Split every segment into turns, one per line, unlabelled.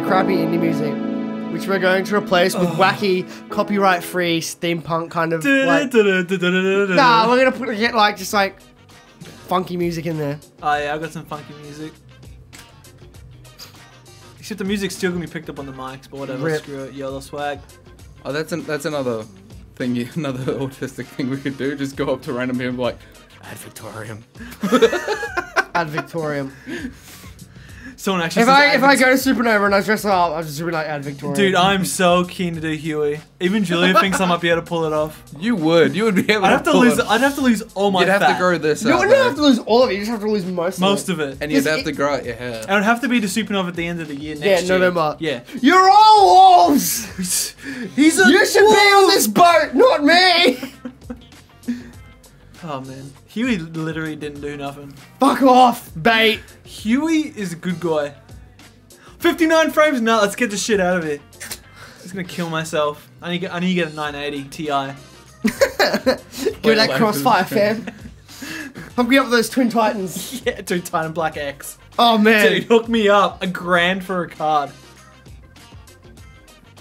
the crappy indie music, which we're going to replace with oh. wacky, copyright-free steampunk kind of like. Nah, we're gonna put get like just like funky music in there.
Oh yeah, I've got some funky music. Except the music's still gonna be picked up on the mics, but whatever.
Rip.
Screw it. Yellow swag.
Oh, that's an, that's another thing. you- Another autistic thing we could do. Just go up to random people and be like, "Ad Victoriam."
Ad Victoriam.
Someone actually.
if
says
I
Ad
if I go to Supernova and I dress up, I'll just be like Ad Victoria.
Dude, I'm so keen to do Huey. Even Julia thinks I might be able to pull it off.
You would. You would be able
I'd
to.
have to
pull
lose.
it.
I'd have to lose all my
You'd have
fat.
to grow this
You
out.
wouldn't have to lose all of it. You just have to lose most.
most
of it.
of it.
and you'd have
it-
to grow out your hair.
And it'd have to be the supernova at the end of the year next
Yeah,
year.
November.
Yeah.
You're all wolves.
He's a.
You should be on this boat, not me.
Oh man, Huey literally didn't do nothing.
Fuck off, bait.
Huey is a good guy. 59 frames? No, let's get the shit out of here. I'm just gonna kill myself. I need, I need to get a 980 Ti.
Give
Wait,
that
like
crossfire,
this.
fam. Hook me up with those twin titans.
yeah, dude, Titan Black X.
Oh man.
Dude, hook me up. A grand for a card.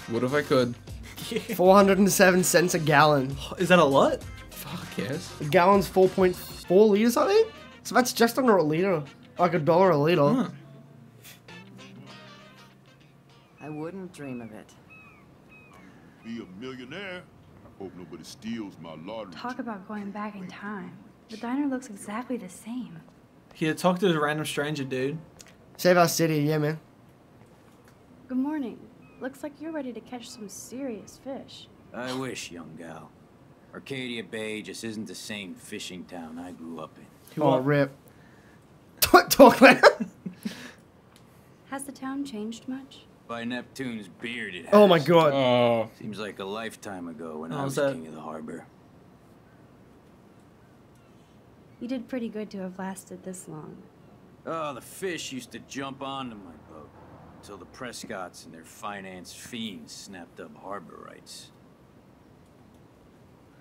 What if I could?
407 cents a gallon.
Is that a lot?
Fuck yes.
A gallon's 4.4 liters, I think. So that's just under a liter. Like a dollar a liter.
Huh.
I wouldn't dream of it.
Be a millionaire. I hope nobody steals my lottery.
Talk about going back in time. The diner looks exactly the same.
Yeah, talk to a random stranger, dude.
Save our city, yeah, man.
Good morning. Looks like you're ready to catch some serious fish.
I wish, young gal. Arcadia Bay just isn't the same fishing town I grew up in.
Oh, rip. Talk, talk loud.
Has the town changed much?
By Neptune's beard, it has.
Oh my god.
Oh.
Seems like a lifetime ago when
Oh,
I was
that-
king of the harbor.
You did pretty good to have lasted this long.
Oh, the fish used to jump onto my boat until the Prescotts and their finance fiends snapped up harbor rights.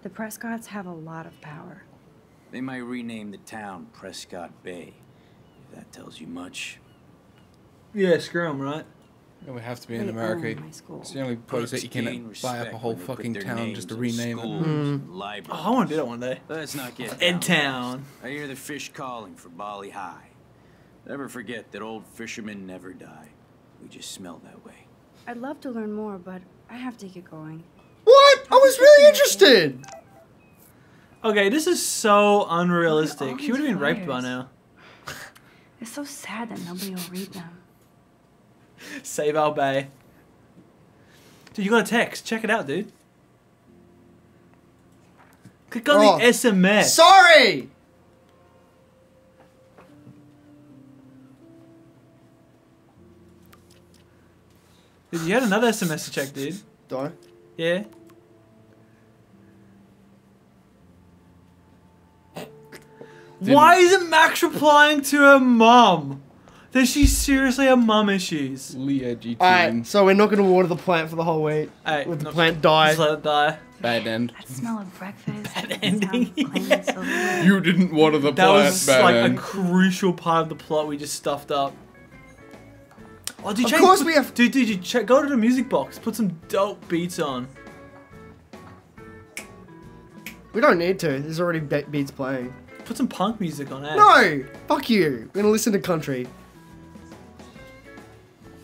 The Prescotts have a lot of power.
They might rename the town Prescott Bay, if that tells you much.
Yeah, screw him, right?
It would have to be
They
in America.
own my school.
It's the only place that you
Gain
can buy up a whole
when they put
fucking town just to rename it.
schools and mm-hmm. libraries.
Oh, I want to do that one day.
Let's not get
Ed
down.
Town.
I hear the fish calling for Bali High. Never forget that old fishermen never die. We just smell that way.
I'd love to learn more, but I have to get going.
What? I was really interested.
Okay, this is so unrealistic.
all
He would have been raped by now.
It's so sad that nobody will read them.
Save our bay. Dude, you got a text. Check it out, dude. Click on
Oh.
the SMS.
Sorry.
Dude, you had another SMS to check, dude.
Don't.
Yeah. Why isn't Max replying to her mom? Does she seriously have mum issues?
Leah G
Alright, so we're not gonna water the plant for the whole week.
Hey,
Let the plant die.
Just let it die.
Bad end.
That smell of breakfast.
Bad ending.
sound of plain silverware.
You didn't water the
That
plant.
was
bad
like
end.
a crucial part of the plot we just stuffed up. Oh, dude,
Of
check-
course
put-
we have-
Dude, dude, dude, check, go to the music box. Put some dope beats on.
We don't need to. There's already be- beats playing.
Put some punk music on, eh?
No! Fuck you. We're gonna listen to country.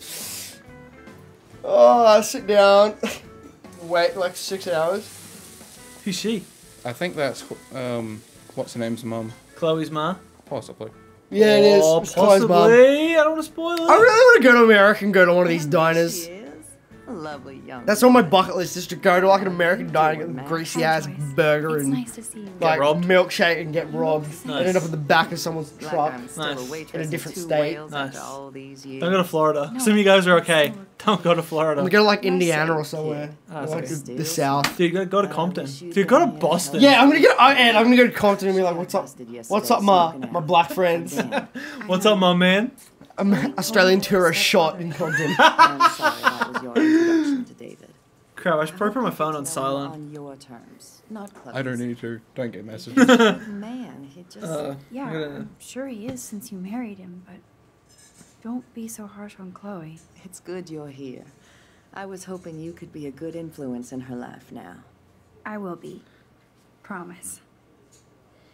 Oh, I sit down. Wait like six hours.
Who's she?
I think that's um, what's her name's mum,
Chloe's ma?
possibly.
Yeah, it is.
Oh,
It's Chloe's mum.
possibly. I don't want to spoil it.
I really want to go to America and go to one of these diners.
She is. A lovely young
That's on my bucket list, just to go to like an American diner, get a greasy
Hi,
ass
Joyce.
burger
It's
and
nice to see you.
like
robbed?
milkshake and get robbed
Nice.
and end up in the back of someone's
Like
truck.
I'm still
Nice.
a
In a different state.
Whales
Nice.
after all these years.
Don't go to Florida.
No,
Some of you guys are okay. Don't go to Florida.
I'm go to like
Nice
Indiana or somewhere.
kid.
Or, like
okay.
the, the south.
Dude, go, go to Compton.
wish you'd
Dude, go to. Boston.
Yeah, I'm gonna get. I, oh, and I'm gonna go to Compton and be like, "What's up? What's up, ma?
smoking
My black friends.
What's up, my man?
I'm an Australian tourist shot in Compton."
I'm sorry that was your introduction to David.
Crap, I should probably put my phone on
get to know him
silent.
On your terms, not Chloe's.
I don't need to. Don't get messages.
Man, he just.
Uh,
Yeah,
I'm gonna-
I'm sure he is since you married him, but Don't be so harsh on Chloe.
It's good you're here. I was hoping you could be a good influence in her life now.
I will be. Promise.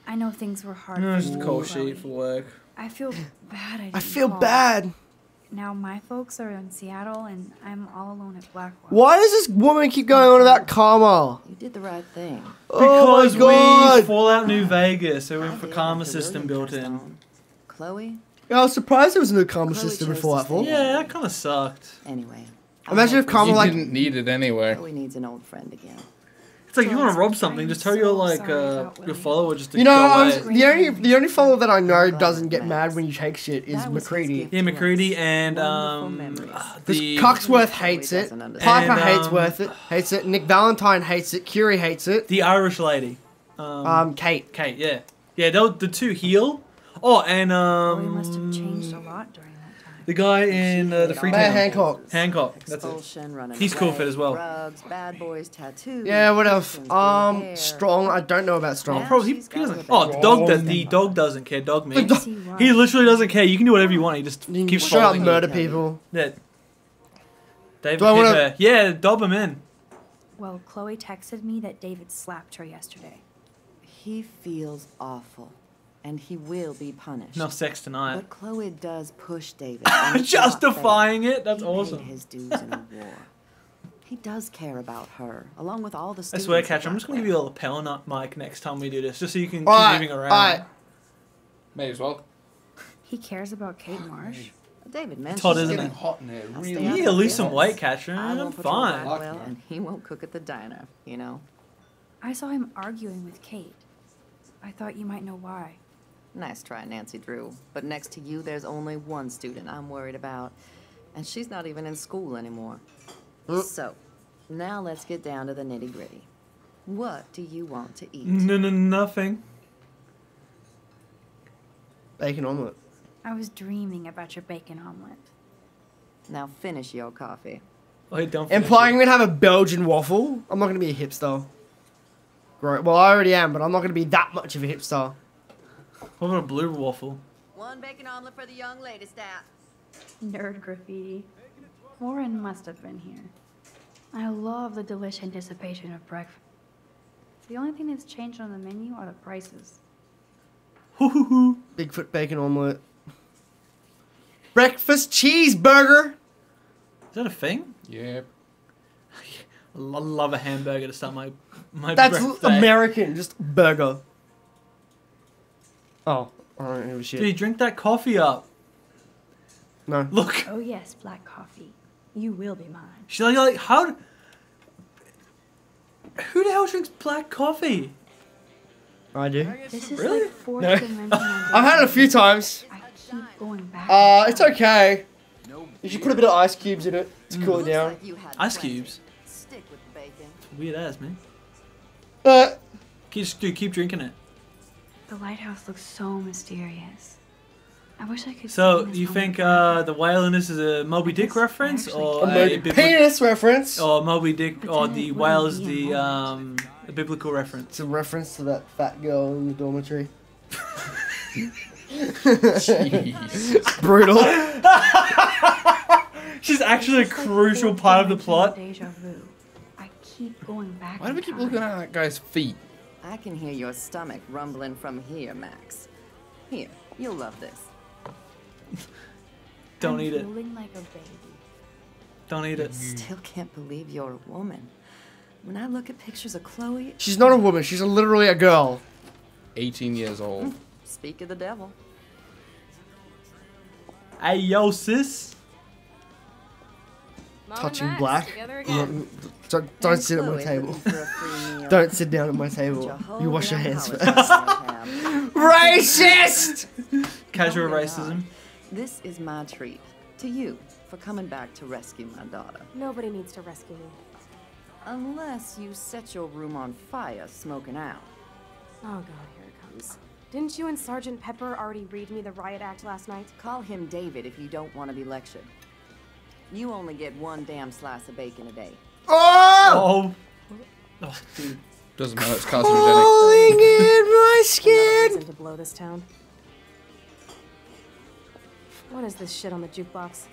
I know things were hard.
No,
for
just a call
Chloe.
sheet for work.
I feel bad. I,
I
didn't
feel
call.
bad.
Now my folks are in Seattle and I'm all alone at Blackwell.
Why does this woman keep going on about karma?
You did the right thing.
Oh
Because
my god!
we Fallout New Vegas, so
I
we're for karma system built in.
stone. Chloe?
I was surprised there was no karma
Chloe
system
in
before
to
that fall.
stay.
Yeah, that kind of sucked.
Anyway. I
Imagine if karma like
didn't need it anyway.
Chloe needs an old friend again.
It's like if you want to rob something, just tell your like uh, your follower just to
You know,
go
I
away.
the only the only follower that I know doesn't get mad when you take shit is
That was his
MacCready.
gift
Yeah. MacCready and
Wonderful
um,
memories.
uh, the
Codsworth
hates it,
doesn't understand.
Piper
And,
hates
um,
worth it, hates it, Nick Valentine hates it, Curie hates it,
the Irish lady. Um,
um, Cait.
Cait, yeah, yeah, they were the two heel. Oh, and
Chloe must have
um,
changed a lot during that time.
The guy in uh, the
Mayor
Freetown.
Hancock.
Hancock, that's it.
Expulsion, running
He's cool fit as well.
Drugs, bad boys, tattoos.
Yeah, what else? Um. Strong. I don't know about Strong.
Yeah.
Bro, he, he doesn't. Oh, the dog does. The dog doesn't care. Dog me.
The
He literally doesn't care. You can do whatever you want. He just
You
keeps
straight up
following.
murder people.
Yeah. David
Do I wanna-
Yeah, dob him in.
Well, Chloe texted me that David slapped her yesterday.
He feels awful, and he will be punished.
No sex tonight.
But Chloe does push David. and it's not
Justifying it. That's
he
awesome.
Paid his dues in a war. He does care about her, along with all the
I
students.
swear,
at
Catch, I'm just gonna give you a
Blackwell.
lapel nut mic next time we do this, just so you can keep
Alright,
moving around.
alright.
May as well.
He cares about Kate Marsh.
David mentioned
Todd,
it.
isn't
Getting
it?
hot in here. Really.
stay
You need to lose some weight, Catcher.
I
I'm
won't patrol
fine.
Blackwell, and he won't cook at the diner. You know.
I saw him arguing with Kate. I thought you might know why.
Nice try, Nancy Drew. But next to you, there's only one student I'm worried about, and she's not even in school anymore. Uh. So, now let's get down to the nitty gritty. What do you want to eat?
No, no, nothing.
Bacon omelet.
I was dreaming about your bacon omelet.
Now finish your coffee.
Oh, Wait, don't. finish
Implying we're gonna have a Belgian waffle. I'm not gonna be a hipster. Right. Well, I already am, but I'm not gonna be that much of a hipster.
What about a blue waffle?
One bacon omelet for the young lady, stat.
Nerd graffiti. Warren must have been here. I love the delicious anticipation of breakfast. The only thing that's changed on the menu are the prices.
Bigfoot bacon omelet. Breakfast cheeseburger.
Is that a thing?
Yeah.
I love a hamburger to start my my
That's
breath.
American, just burger. Oh, I don't give a shit.
Dude, drink that coffee up.
No.
Look,
Oh yes, black coffee. You will be mine.
she's like, like how? Who the hell drinks black coffee?
I do.
This is
Really?
like fourth
No.
dimensional.
I've had it a few times.
I keep going back.
Uh, it's okay. If you should put a bit of ice cubes in it to cool it down.
like
Ice cubes.
Stick with the bacon.
Weird ass, man.
Uh,
Keep, dude, keep drinking it.
The lighthouse looks so mysterious. I wish I could.
So,
see
you think uh, the whale in this is a Moby Dick reference, or
a
a,
Moby
bibli-
penis reference.
or Moby Dick, or the
it
whale is the
a
um, a biblical reference?
It's a reference to that fat girl in the dormitory.
Jeez.
Brutal.
She's actually a crucial part of the plot.
Deja vu. I keep going back.
Why do
in
we keep looking at that guy's feet?
I can hear your stomach rumbling from here, Max. Here, you'll love this.
Don't
I'm
eat it.
like a baby.
Don't eat it.
Still can't believe you're a woman. When I look at pictures of Chloe,
She's not a woman. She's a, literally a girl.
18 years old.
speak of the devil.
Hey, yo, sis.
Touching black. Don't, don't sit at my table.
looking for a free meal.
Don't sit down at my table.
your
You wash your hands first.
fund in your tab.
Racist!
Casual
Don't
racism.
odd. This is my treat to you for coming back to rescue my daughter.
Nobody needs to rescue me.
Unless you set your room on fire smoking out.
Oh god, here it comes. Didn't you and Sergeant Pepper already read me the riot act last night?
Call him David if you don't want to be lectured. You only get one damn slice of bacon a day.
Oh!
Oh. Oh, dude.
Doesn't matter, it's carcinogenic.
Falling in my
Another
skin!
reason to blow this town. What is this shit on the jukebox?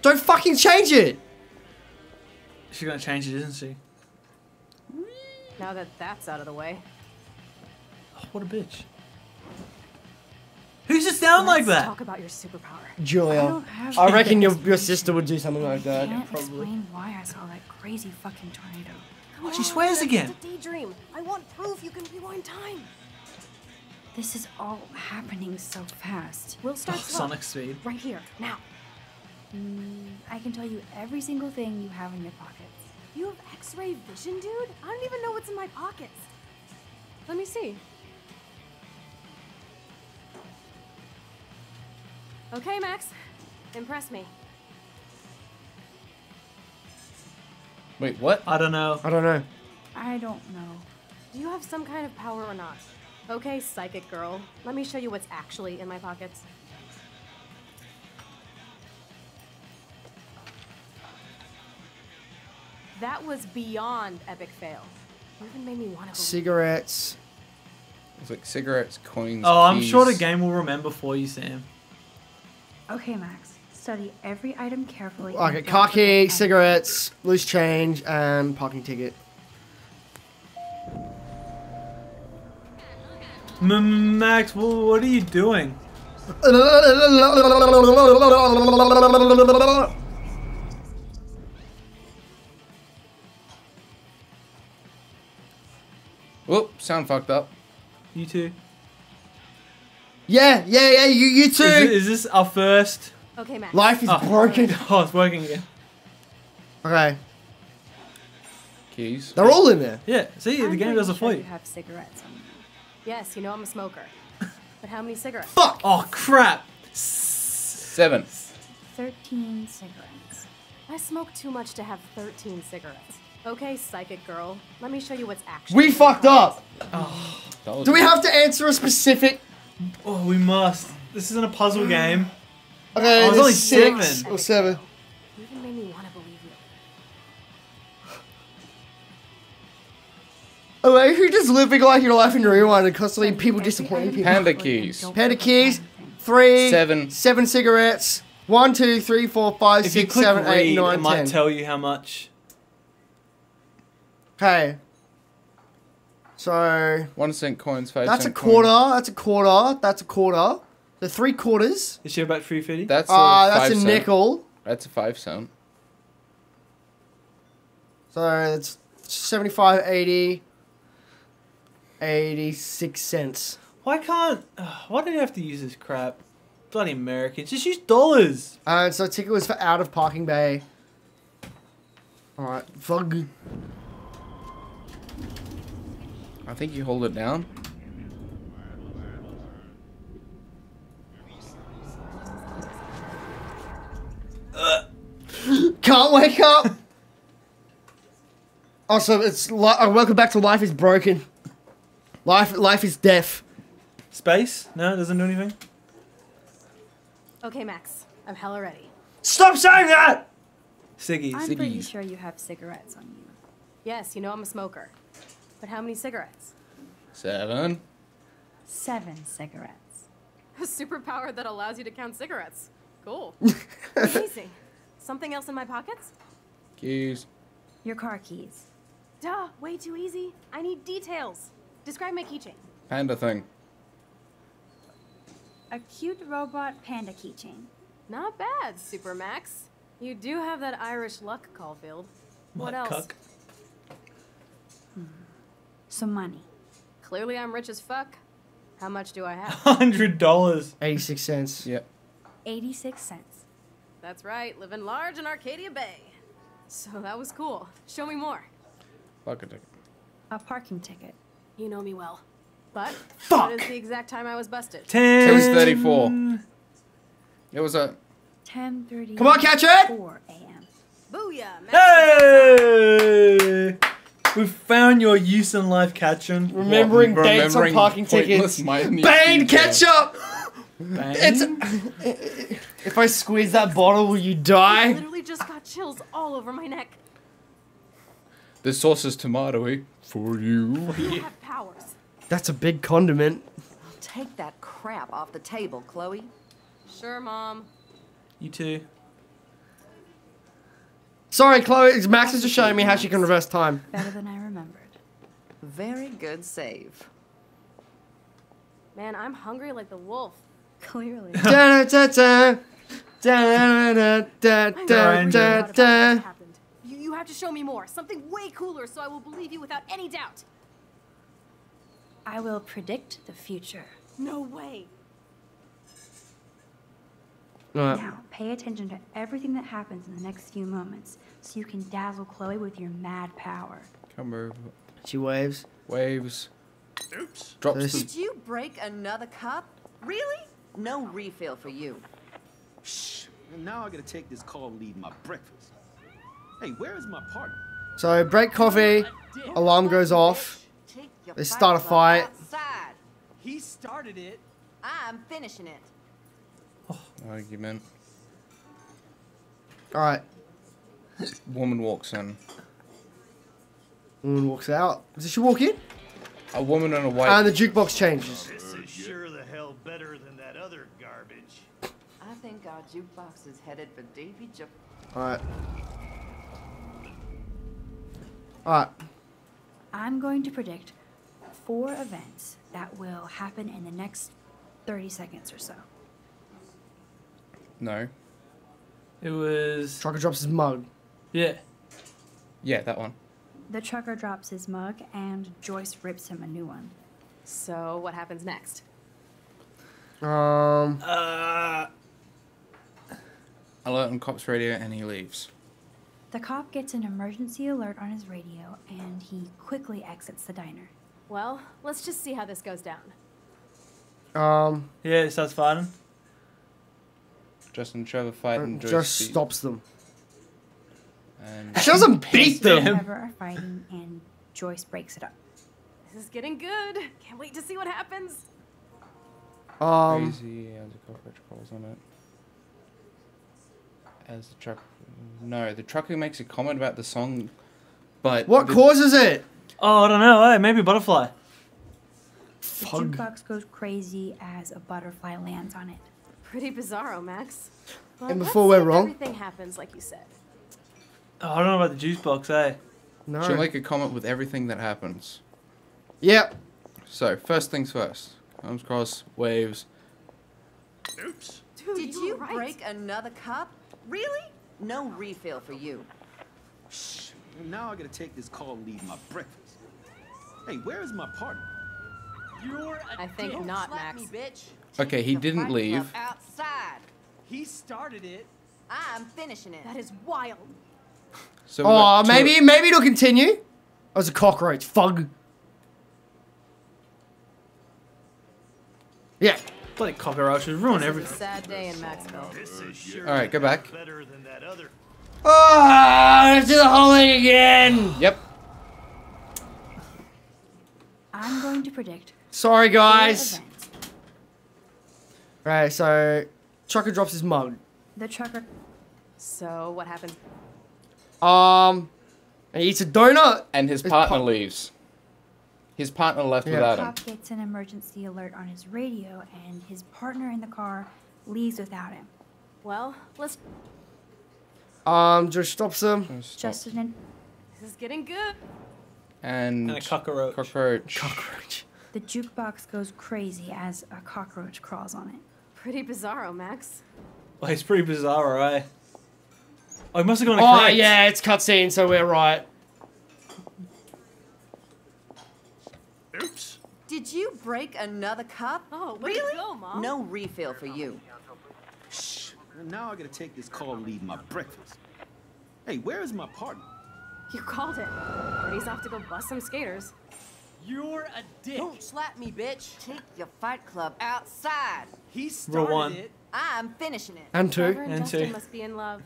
Don't fucking change it.
She's gonna change it, isn't she?
Now that that's out of the way.
Oh, what a bitch. Who's it sound like
Let's
that?
Talk about your superpower.
Julia.
don't.
I reckon your your sister would do something like
I
that.
can't
probably.
explain why I saw that crazy fucking tornado.
Come
Oh, she
on,
swears
it's
again.
Just a daydream. I want proof you can rewind time.
This is all happening so fast.
We'll start
Oh. Sonic speed.
Right here, now.
Mm, I can tell you every single thing you have in your pockets.
You have X-ray vision, dude? I don't even know what's in my pockets. Let me see. Okay, Max. Impress me.
Wait, what?
I don't know.
I don't know.
I don't know.
Do you have some kind of power or not? Okay, psychic girl. Let me show you what's actually in my pockets. That was beyond epic fail. You even made me want to.
Cigarettes.
It's like cigarettes, coins.
Oh, I'm sure the game will remember for you, Sam.
Okay, Max. Study every item carefully.
Okay,
don't
car
forget
key, cigarettes, loose change, and parking ticket.
M- Max, what are you doing?
Whoop, sound fucked up.
You two?
Yeah, yeah, yeah, you, you too.
Is, it- is this our first?
Okay, Max.
Life is
Oh.
broken.
Oh, it's working again.
Okay,
Keys.
they're all in there.
Yeah, see,
I'm
the game doesn't
sure
for
you
you.
have cigarettes.
Yes, you know I'm a smoker. But how many cigarettes?
Fuck.
Oh, crap.
Seven.
13 cigarettes.
I smoke too much to have 13 cigarettes. Okay, psychic girl. Let me show you what's actually.
We fucked up. Oh.
That was
Do we have to answer a specific?
Oh, we must. This isn't a puzzle game.
Okay,
Oh, it's
there's
only
six
seven.
or seven.
You even made me want to believe you.
Oh, wait, who just living like your life in rewind and constantly people disappointing people?
Panda
carefully
keys.
don't
Panda keys,
anything.
three,
Seven.
seven cigarettes. One, two, three, four, five,
If you
six,
click
seven,
read,
eight,
it
nine,
might
ten.
tell you how much.
Okay. So
One cent coins, five
that's a quarter.
coins.
That's a quarter. That's a quarter. The three quarters.
Is she about 350?
That's a
Ah, that's
five
a
cent.
nickel.
That's a five cent.
So it's 75, 80, 86 cents.
Why can't. Uh, why do you have to use this crap? Bloody Americans. Just use dollars.
And so ticket was for out of parking bay. Alright, fuck.
I think you hold it down.
Can't wake up! also, it's li- uh, welcome back to Life is Broken. Life, life is deaf.
Space? No, it doesn't do anything.
Okay, Max. I'm hella ready.
Stop saying that!
Siggy.
I'm pretty
Siggies.
sure you have cigarettes on you.
Yes, you know I'm a smoker. But how many cigarettes?
Seven.
Seven cigarettes.
A superpower that allows you to count cigarettes. Cool. Amazing. Something else in my pockets?
Keys.
Your car keys.
Duh, way too easy. I need details. Describe my keychain.
Panda thing.
A cute robot panda keychain.
Not bad, Super Max. You do have that Irish luck, Caulfield. What
Like
else?
cuck.
Some money.
Clearly I'm rich as fuck. How much do I have?
Hundred dollars.
86 cents.
Yep.
86 cents.
That's right, living large in Arcadia Bay. So that was cool. Show me more.
Bucket ticket.
A parking ticket.
You know me well. But
Fuck.
what is the exact time I was busted?
Ten.
It was 34. It was a
10:30.
Come on, catch it!
4 a.m.
Booyah! Max
Hey! We found your use in life, Catran.
Remembering dates on
remembering
parking
pointless
tickets.
minute
Bane,
details.
ketchup!
Bang.
It's. if I squeeze that bottle, will you die?
I
die?
literally just got chills all over my neck.
This sauce is tomatoey for you.
I have powers.
That's a big condiment.
I'll Take that crap off the table, Chloe.
Sure, Mom.
You too.
Sorry, Chloe. Max is just showing me how she can reverse time.
Better than I remembered.
Very good save.
Man, I'm hungry like the wolf.
Clearly.
Da-da-da-da. Da-da-da-da-da.
I
Darn.
know
Da-da-da.
what happened. You, you have to show me more. Something way cooler so I will believe you without any doubt.
I will predict the future.
No way.
Alright.
Now, pay attention to everything that happens in the next few moments so you can dazzle Chloe with your mad power.
Come over.
She waves.
Waves.
Oops.
Drops
This-
the
Did you break another cup? Really? No refill for you.
Shh. And now I gotta take this call and leave my breakfast. Hey, where is my partner?
So break coffee. Alarm goes off. They start a fight.
Outside.
He started it.
I'm finishing it.
Argument.
Alright.
Woman walks in.
Woman walks out. Does she walk in?
A woman in a white.
And the jukebox changes.
This is oh, sure the hell better than that other garbage.
I think our jukebox is headed for Davy Jo.
Alright. Alright.
I'm going to predict four events that will happen in the next 30 seconds or so.
No.
It was.
Trucker drops his mug.
Yeah.
Yeah, that one.
The trucker drops his mug and Joyce rips him a new one.
So, what happens next?
Um.
Uh.
Alert on cops radio, and he leaves.
The cop gets an emergency alert on his radio and he quickly exits the diner.
Well, let's just see how this goes down.
Um.
Yeah, it starts fighting.
Justin and Trevor fight and Joyce
Just
beat-
stops them.
And
She doesn't beat them.
Trevor are fighting and Joyce breaks it up.
This is getting good. Can't wait to see what happens.
Um.
Crazy as a cockroach crawls on it. As the truck, no, the trucker makes a comment about the song, but
What
the-
causes it?
Oh, I don't know. Hey, maybe a butterfly.
The
Fuck.
jukebox goes crazy as a butterfly lands on it.
Pretty bizarro, Max. Well,
And before we're wrong-
Everything happens like you said.
Oh, I don't know about the juice box, eh?
No.
She'll make a comment with everything that happens.
Yep.
So first things first, comes across waves.
Oops.
Dude,
Did
you
you
right.
break another cup? Really? No refill for you.
Shh. Now I gotta take this call and leave my breakfast. Hey, where is my partner? You're a
I think
dick.
not, Max.
me, bitch.
Okay, he didn't leave.
Outside.
He started it.
I'm finishing it.
That is wild.
So
Oh,
got two-
maybe maybe it'll continue. I was a cockroach. Fug. Yeah.
Bloody cockroaches ruin
This is a
everything.
sad day in Maxville.
Sure
All right, go back.
better than that other.
Oh, let's do the whole thing again.
Yep.
I'm going to predict
Sorry,
four
guys.
Events.
Right, so Trucker drops his mug.
The trucker
So, what happens?
Um, and he eats a donut.
And his
His
partner
pa-
leaves. His partner left
Yeah.
without him.
cop gets an emergency alert on his radio and his partner in the car leaves without him.
Well, let's.
Um, just stops him.
Stop.
Justin and
This is getting good.
and,
And a cockroach.
cockroach.
Cockroach.
the jukebox goes crazy as a cockroach crawls on it.
Pretty bizarro, Max.
Well, it's pretty bizarre, eh? Oh, he must have gone to
Oh
correct.
yeah, it's cutscene, so we're right.
Oops.
Did you break another cup?
Oh,
really?
go, Mom.
No refill for you.
Shh. Now I gotta take this call and leave my breakfast. Hey, where is my partner?
You called it. But he's off to go bust some skaters.
You're a dick.
Don't slap me, bitch. Take your fight club outside.
He Rule one. it.
I'm finishing it.
And two.
Trevor and,
And
Justin
two.
must be in love.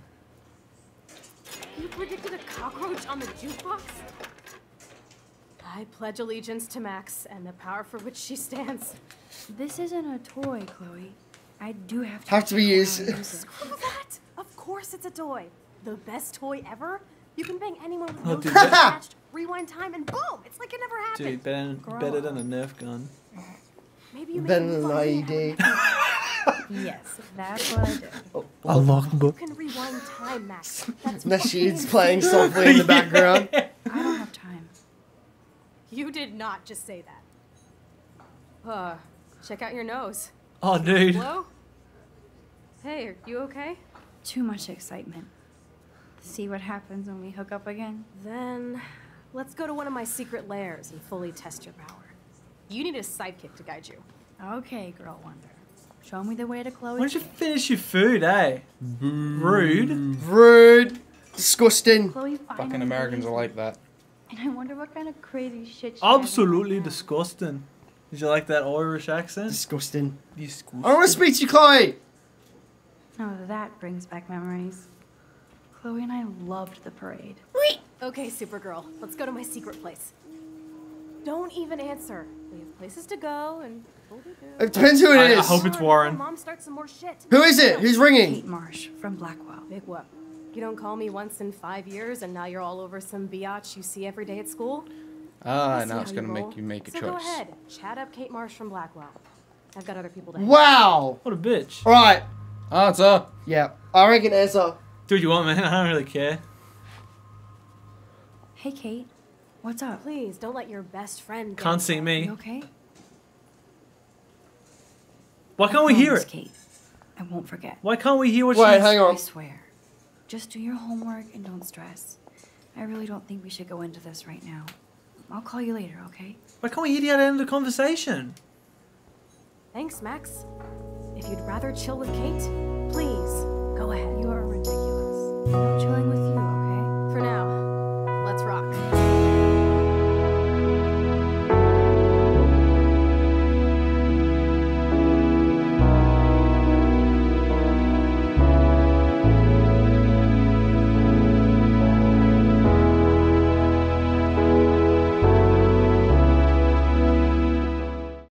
You predicted a cockroach on the jukebox? I pledge allegiance to Max and the power for which she stands.
This isn't a toy, Chloe. I do have to
Have to be
check how I
used.
use it.
Screw that! Of course it's a toy. The best toy ever. You can bang anyone with
Oh,
no
dude,
strings attached, rewind time, and boom! It's like it never happened.
Dude, better,
Grow
better than a Nerf gun.
Maybe you make
Better
me
than
fun.
an IED.
Yes, that's what I did.
A locked
You
book.
can rewind time, Max. That's
Nasheed's playing
insane.
softly in the background.
I don't have time.
You did not just say that. Uh, check out your nose.
Oh, dude.
Hello? Hey, are you okay?
Too much excitement. See what happens when we hook up again?
Then let's go to one of my secret lairs and fully test your power. You need a sidekick to guide you.
Okay, girl wonder. Show me the way to Chloe.
Why don't you finish your food, eh? Rude.
Rude. Disgusting.
Chloe
Fucking
finally
Americans are like that.
And I wonder what kind of crazy shit she has
Absolutely disgusting. Did you like that Irish accent?
Disgusting.
Disgusting.
I don't want to speak to you, Chloe.
Oh, that brings back memories. Chloe and I loved the parade. Wait.
Okay, Supergirl, let's go to my secret place. Don't even answer. We have places to go and.
It depends who it
is. I-
I
hope it's Warren.
Mom starts some more shit.
Who is it? Who's ringing?
Kate Marsh from Blackwell.
Big whoop. You don't call me once in five years, and now you're all over some biatch you see every day at school.
Ah,
I see
now it's gonna
roll.
make you make a
so
choice.
go ahead, chat up Kate Marsh from Blackwell. I've got other people to.
Wow.
What a bitch.
All right.
Answer.
Yeah. I reckon answer.
Do what you want, man. I don't really care.
Hey, Kate. What's up?
Please don't let your best friend. get
Can't see me.
You okay?
Why can't we hear it?
Kate. I won't forget.
Why can't we hear what
Wait,
she's...
hang
I swear. Just do your homework and don't stress. I really don't think we should go into this right now. I'll call you later, okay?
Why can't we hear the end of the conversation?
Thanks, Max. If you'd rather chill with Kate, please go ahead.
You are ridiculous. I'm chilling with you,